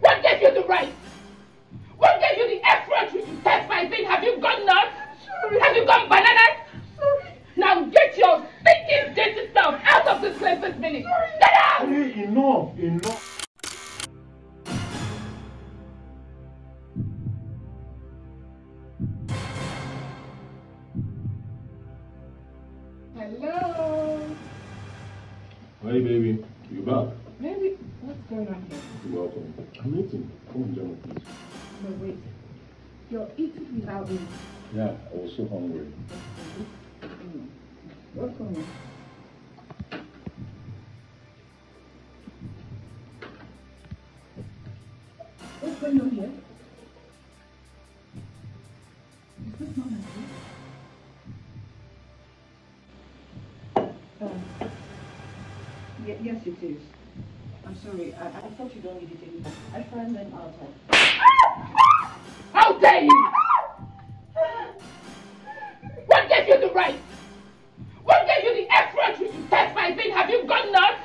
What gave you the right? What gave you the effrontery to test my thing? Have you gone nuts? Have you gone bananas? Now get your stinking dirty stuff out of this place this minute. Get out! Hey, enough, enough. Hello. Hey, baby, you back? Baby, what's going on here? You're welcome. I'm eating. Come me, please. No, wait. You're eating without me. Yeah, I was so hungry. On? What's going on here? Is this not my? Um, Yes, it is. I'm sorry, I, I thought you don't need it anymore. I find them outside. How dare you! What gave you the right? What gave you the effrontery to test my thing? Have you gone nuts?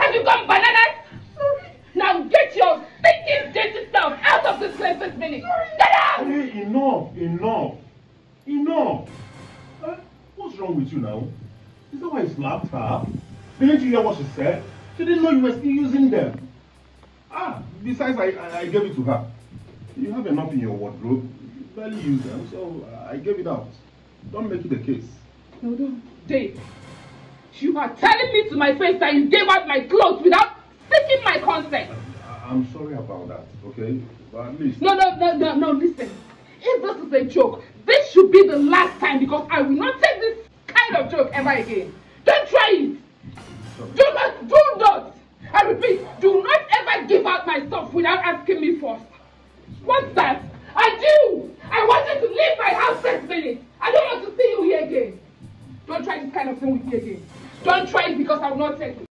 Have you gone bananas? Now get your stinking dirty stuff out of this place this minute. Get out! Hey, enough, enough, enough. Uh, what's wrong with you now? Is that why you slapped her? Didn't you hear what she said? She didn't know you were still using them. Ah, besides, I, I, I gave it to her. You have enough in your wardrobe. You barely use them, so I gave it out. Don't make it a case. No, no, Dave. You are telling me to my face that you gave out my clothes without seeking my consent. I, I'm sorry about that, okay? But at least. No, no, no, no, no, listen. If this is a joke, this should be the last time because I will not take this kind of joke ever again. Don't try asking me first. What's that? I do. I want you to leave my house this minute. I don't want to see you here again. Don't try this kind of thing with me again. Don't try it because I will not take it.